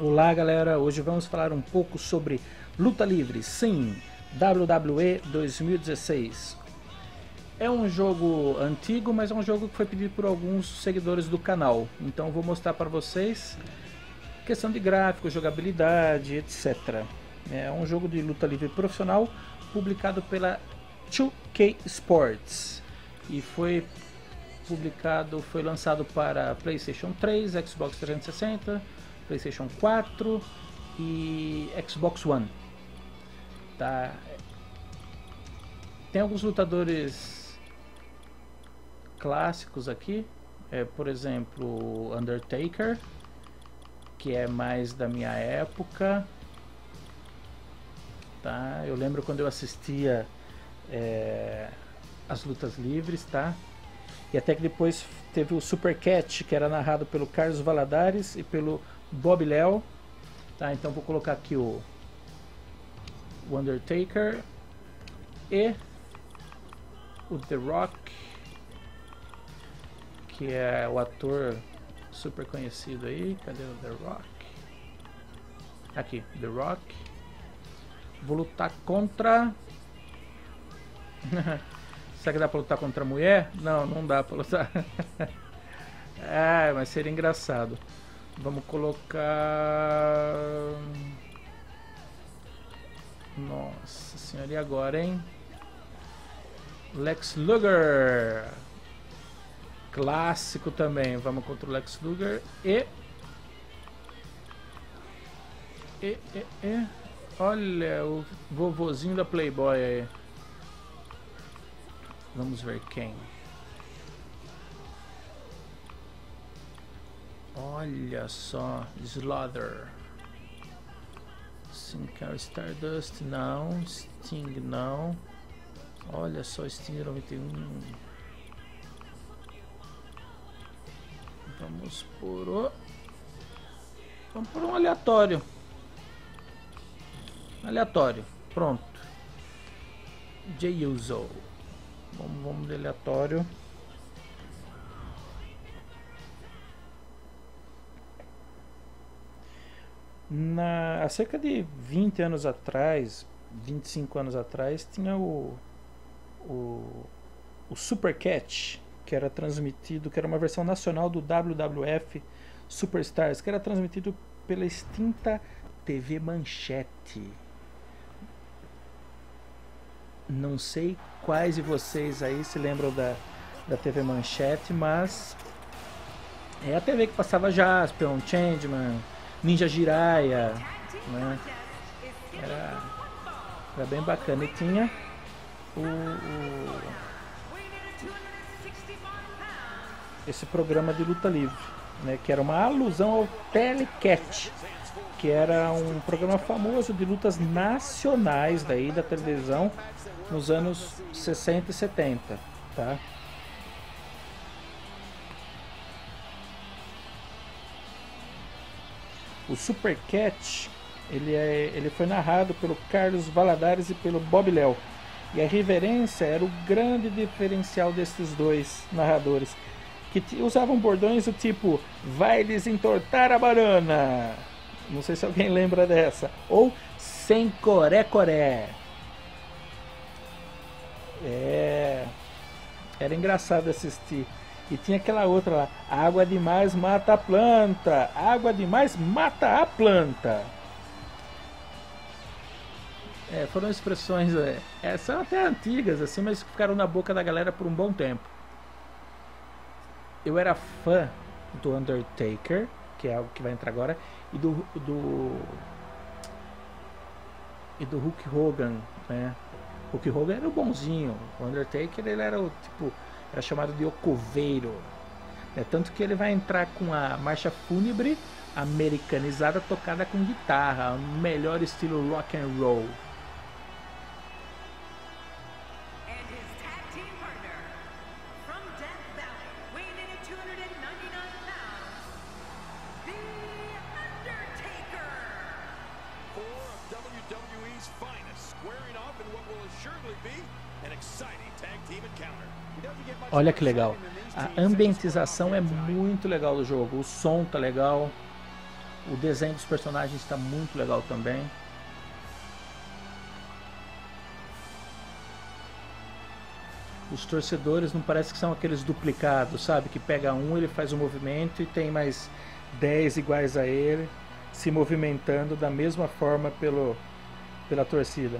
Olá galera, hoje vamos falar um pouco sobre luta livre, sim, WWE 2016. É um jogo antigo, mas é um jogo que foi pedido por alguns seguidores do canal. Então vou mostrar para vocês questão de gráfico, jogabilidade, etc. É um jogo de luta livre profissional publicado pela 2K Sports e foi publicado, foi lançado para PlayStation 3, Xbox 360, PlayStation 4 e Xbox One. Tá? Tem alguns lutadores clássicos aqui, é, por exemplo, Undertaker, que é mais da minha época. Tá? Eu lembro quando eu assistia é, as lutas livres, tá? E até que depois teve o Super Cat, que era narrado pelo Carlos Valadares e pelo Bob Léo. Tá, então vou colocar aqui o, Undertaker e o The Rock, que é o ator super conhecido aí. Cadê o The Rock? Aqui, The Rock. Vou lutar contra Será que dá pra lutar contra a mulher? Não, não dá pra lutar. ah, mas seria engraçado. Vamos colocar. Nossa senhora, e agora, hein? Lex Luger. Clássico também. Vamos contra o Lex Luger. E. E, e, e. Olha o vovozinho da Playboy aí. Vamos ver quem. Olha só, Slaughter. Sincar Stardust, não. Sting, não. Olha só, Sting 91. Vamos por o... Vamos por um aleatório. Aleatório. Pronto. J-Uso. Vamos, vamos de aleatório. Na, há cerca de 20 anos atrás, 25 anos atrás, tinha o, o, o Super Catch, que era transmitido, que era uma versão nacional do WWF Superstars, que era transmitido pela extinta TV Manchete. Não sei quais de vocês aí se lembram da, da TV Manchete, mas é a TV que passava Jaspion, Changeman, Ninja Jiraiya, né? Era, era bem bacana e tinha o, o, esse programa de luta livre, né? Que era uma alusão ao Telecat, que era um programa famoso de lutas nacionais daí da televisão nos anos 60 e 70, tá? O Super Cat, ele, é, ele foi narrado pelo Carlos Valadares e pelo Bob Léo. E a reverência era o grande diferencial desses dois narradores, que usavam bordões do tipo vai lhes entortar a banana. Não sei se alguém lembra dessa. Ou sem coré-coré. É. Era engraçado assistir. E tinha aquela outra lá, água demais mata a planta, água demais mata a planta. É, foram expressões, é, é, são até antigas assim, mas ficaram na boca da galera por um bom tempo. Eu era fã do Undertaker, que é algo que vai entrar agora, e do, do e do Hulk Hogan, né? Hulk Hogan era o bonzinho, o Undertaker ele era o tipo, era chamado de o coveiro. É tanto que ele vai entrar com a marcha fúnebre americanizada tocada com guitarra, o melhor estilo rock and roll. Olha que legal. A ambientização é muito legal do jogo. O som tá legal. O desenho dos personagens está muito legal também. Os torcedores não parece que são aqueles duplicados, sabe? Que pega um, ele faz o um movimento e tem mais 10 iguais a ele se movimentando da mesma forma pelo, pela torcida.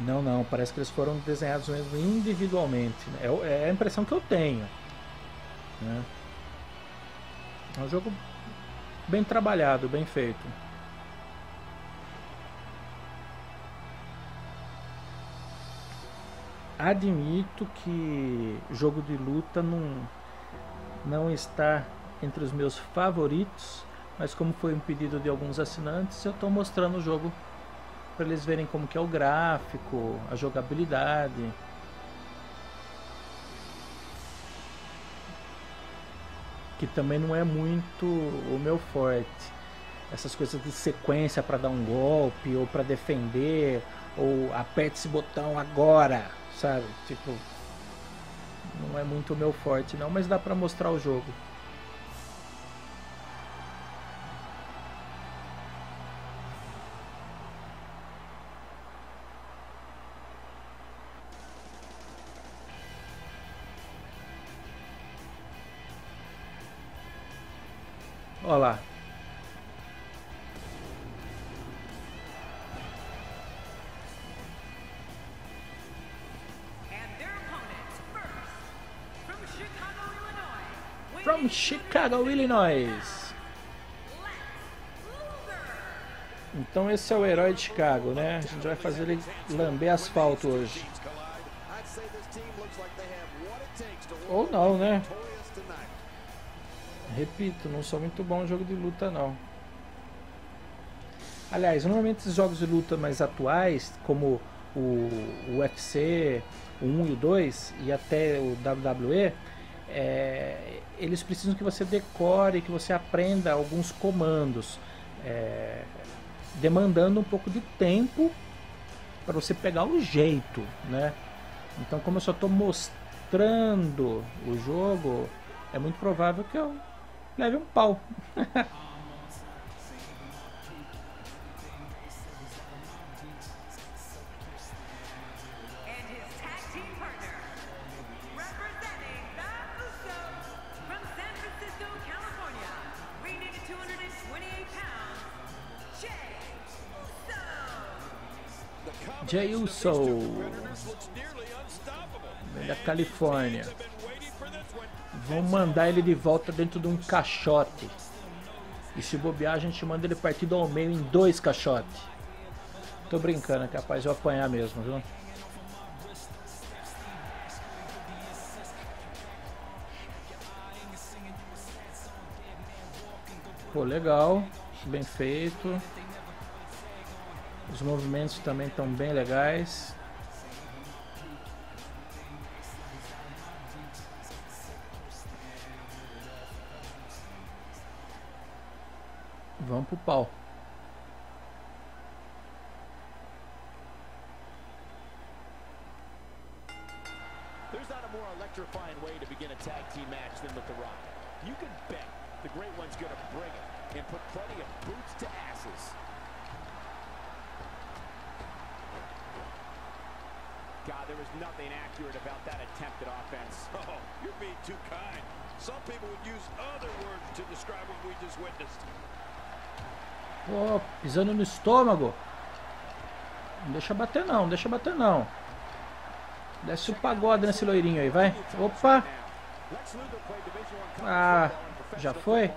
Não, não, parece que eles foram desenhados mesmo individualmente. É, é a impressão que eu tenho. Né? É um jogo bem trabalhado, bem feito. admito que jogo de luta não, não está entre os meus favoritos, mas como foi um pedido de alguns assinantes, eu estou mostrando o jogo para eles verem como que é o gráfico, a jogabilidade. Que também não é muito o meu forte. Essas coisas de sequência para dar um golpe ou para defender ou aperte esse botão agora sabe? Tipo, não é muito o meu forte não, mas dá pra mostrar o jogo. From Chicago, Illinois. Então esse é o herói de Chicago, né? A gente vai fazer ele lamber asfalto hoje. Ou não, né? Repito, não sou muito bom em jogo de luta não. Aliás, normalmente esses jogos de luta mais atuais, como o UFC, o 1 e o 2 e até o WWE, é, eles precisam que você decore, que você aprenda alguns comandos, é, demandando um pouco de tempo para você pegar o jeito, né? Então, como eu só estou mostrando o jogo, é muito provável que eu leve um pau. Uso da Califórnia. Vão mandar ele de volta dentro de um caixote. E se bobear, a gente manda ele partido ao meio em dois caixotes. Tô brincando, é capaz de eu apanhar mesmo, viu? Pô, legal, bem feito. Os movimentos também estão bem legais. Vamos pro pau. There's not a more electrifying way to begin a tag team match than with The Rock. You can bet the Great One's gonna bring it and put plenty of boots to asses. God, there was nothing accurate about that attempt at offense. Oh, you're being too kind. Some people would use other words to describe what we just witnessed. Oh, pisando no estômago. Não deixa bater não, não deixa bater não. Desce o pagode nesse loirinho aí, vai. Opa! Ah, já foi?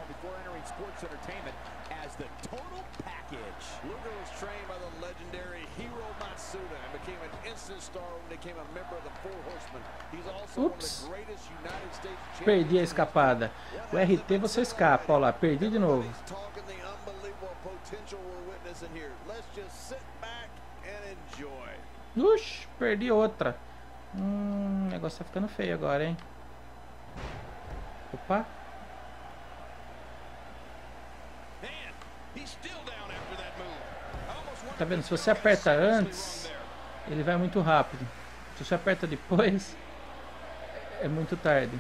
Luger was trained by the legendary Hiro Matsuda and became an instant star when became a member of the Four Horsemen. He's also one of the greatest United States Perdi a escapada. O RT você escapa, olha lá, perdi de novo. Ux, perdi outra. Hum, o negócio tá ficando feio agora, hein? Opa. Tá vendo? Se você aperta antes, ele vai muito rápido. Se você aperta depois, é muito tarde.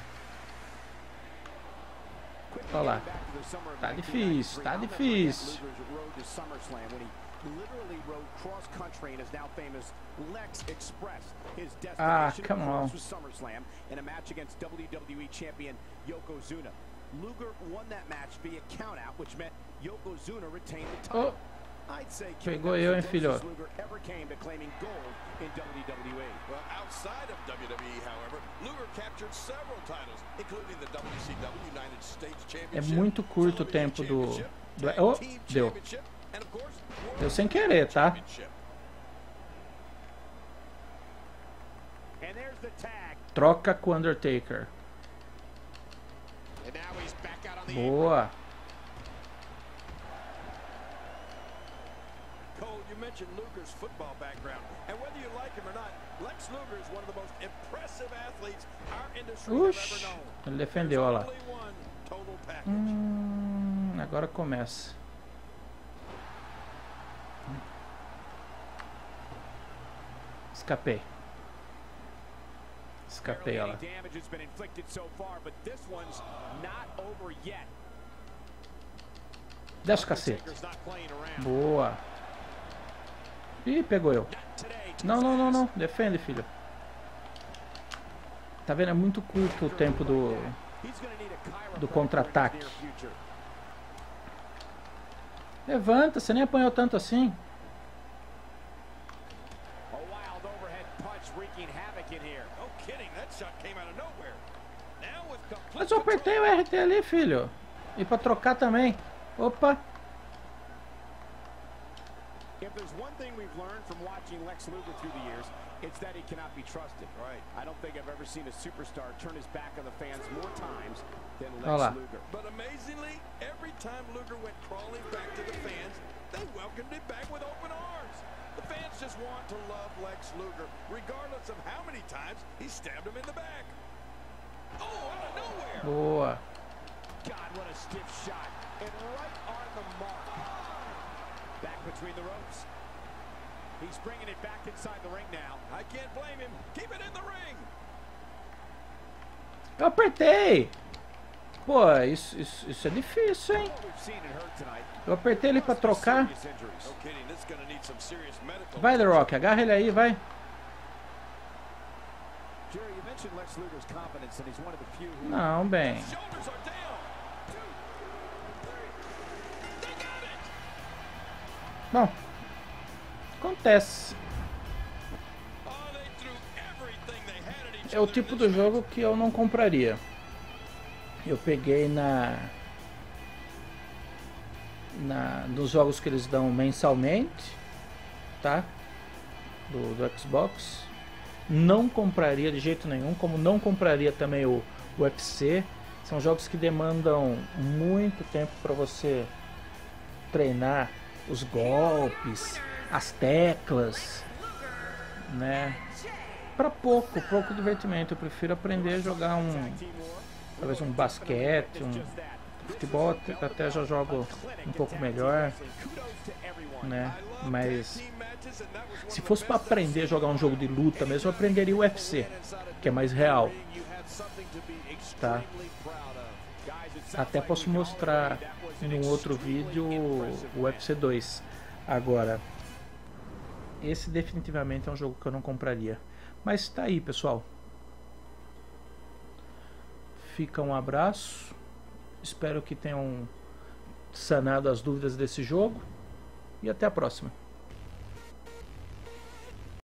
Olha lá. Tá difícil, tá difícil. Ah, come on. In a match against WWE champion Yokozuna. Luger won that match via countout, which meant Yokozuna retained the title. Pegou eu, hein, filho? É muito curto o tempo do... do... Oh, deu. Deu sem querer, tá? Troca com o Undertaker. Boa. Mentioned Luger's football background. And whether you like him or not, Lex Luger is one of the most impressive athletes our industry Ush, ever known. Ele defendeu, olha lá. Hum, agora começa. Escapei. Escapei, olha lá. Desce o cacete. Boa. Ih, pegou eu. Não, não, não, não. Defende, filho. Tá vendo? É muito curto o tempo do, do contra-ataque. Levanta, você nem apanhou tanto assim. Mas eu apertei o RT ali, filho. E pra trocar também. Opa. If there's one thing we've learned from watching Lex Luger through the years, it's that he cannot be trusted. Right. I don't think I've ever seen a superstar turn his back on the fans more times than Lex Olá. Luger. But amazingly, every time Luger went crawling back to the fans, they welcomed him back with open arms. The fans just want to love Lex Luger, regardless of how many times he stabbed him in the back. Oh, out of nowhere! Boa. God, what a stiff shot. And right on the mark. Between the ropes. He's bringing it back inside the ring now. I can't blame him. Keep it in the ring. Eu apertei. Pô, isso, isso, isso é difícil, hein? Eu apertei ele pra trocar. Vai, The Rock, agarra ele aí, vai. Não, bem. Bom, acontece. É o tipo do jogo que eu não compraria. Eu peguei na, na nos jogos que eles dão mensalmente, tá? Do, do Xbox. Não compraria de jeito nenhum, como não compraria também o, o UFC. São jogos que demandam muito tempo para você treinar os golpes, as teclas, né? Para pouco, pouco divertimento. Eu prefiro aprender a jogar um, talvez um basquete, um futebol até já jogo um pouco melhor, né? Mas se fosse para aprender a jogar um jogo de luta mesmo, eu aprenderia o UFC, que é mais real, tá? Até posso mostrar em outro vídeo o UFC 2. Agora, esse definitivamente é um jogo que eu não compraria. Mas tá aí, pessoal. Fica um abraço. Espero que tenham sanado as dúvidas desse jogo. E até a próxima.